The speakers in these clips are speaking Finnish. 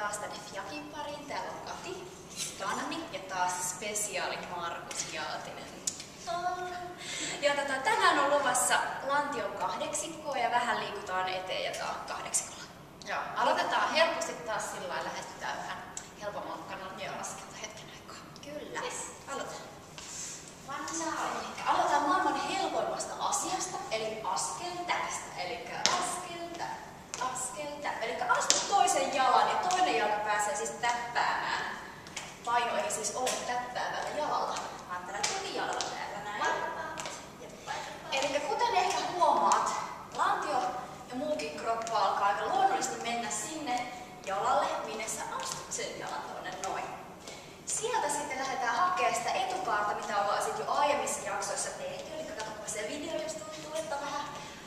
taas tänne Fiakin pariin. Täällä on Kati, Danni ja taas spesiaali Markus Jaatinen. Ja tota, tänään on luvassa lantion kahdeksikkoa ja vähän liikutaan eteen ja taas kahdeksikolla. Joo, alkaa aika luonnollisesti mennä sinne jalalle, minne sä astut sen jalan tuonne noin. Sieltä sitten lähdetään hakemaan sitä etukaarta, mitä ollaan sitten jo aiemmissa jaksoissa tehty. Eli katsoppa se video, jos tuntuu, että vähän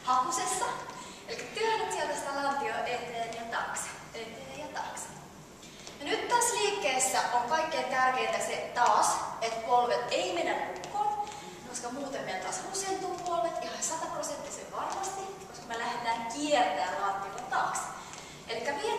hakusessa. Eli työnnät sieltä sitä lantioa eteen ja taakse, eteen ja taakse. Ja nyt tässä liikkeessä on kaikkein tärkeintä se taas, että polvet ei mennä lukkoon, koska muuten meidän taas musentuu polvet ihan sataprosenttisen varmasti, koska me lähdetään kiertämään taakse. Eli viet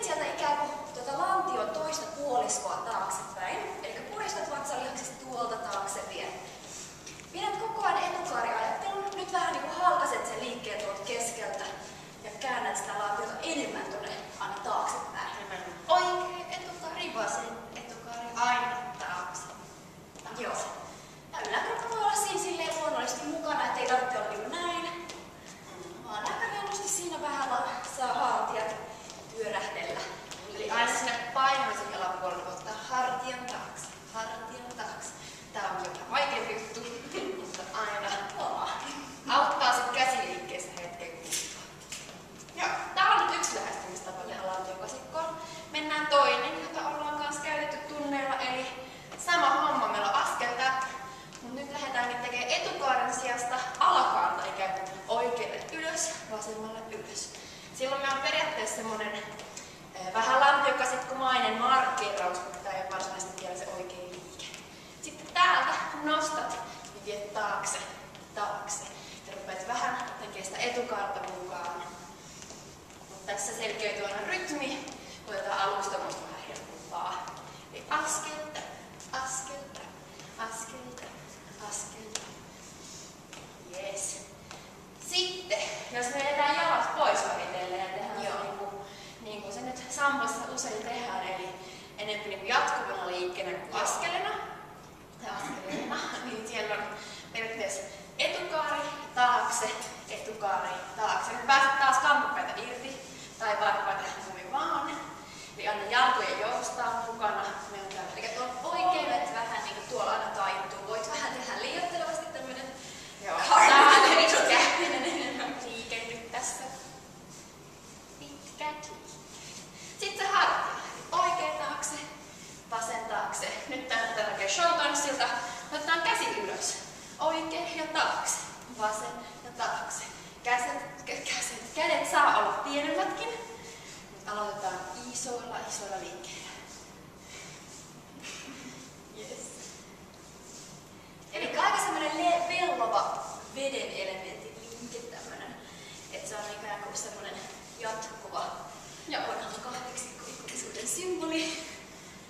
askelta. Yes. Sitten, jos me vedetään jalat pois vähitellen ja tehdään Joo. se niin kuin, niin kuin se nyt sambassa usein tehdään, eli enemmän niin kuin jatkuvana liikkeenä kuin askelena, tai askeleena, niin siellä on periaatteessa etukaari, taakse, etukaari, taakse. Nyt pääset taas kantapäitä irti tai varpaita kummin vaan. Eli anna jalkojen joustaa mukana. Me on täällä. Eli tuo oikein Oikein vähän niin kuin tuolla aina taittuu. Voit vähän tehdä liioittelevasti tämmönen Joo. Hardi. Tää on pitkä liike nyt tässä. Pitkät Sitten se hartia. Oikein taakse, vasen taakse. Nyt tää näyttää oikein showtanssilta. Otetaan käsi ylös. Oikein ja taakse. Vasen ja taakse. Käset, kä- käset, kädet saa olla pienemmätkin. Aloitetaan isoilla, isoilla liikkeillä. Yes. Eli aika semmoinen vellova veden elementin liike tämmönen. Että se on ikään kuin semmoinen jatkuva Joo. vanhan kahdeksikkoisuuden symboli.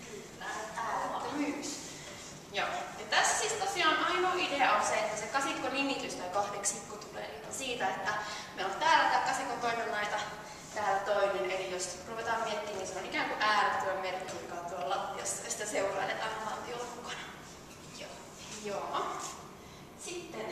Kyllä, äärettömyys. Joo. Ja tässä siis tosiaan ainoa idea on se, kasikko nimitys tai kahdeksikko tulee siitä, että meillä on täällä tämä kasikko toinen laita, täällä toinen. Eli jos ruvetaan miettimään, niin se on ikään kuin äärettömän merkki, joka on tuolla lattiassa ja sitä seurailet aina lantiolla mukana. Joo. Joo. Sitten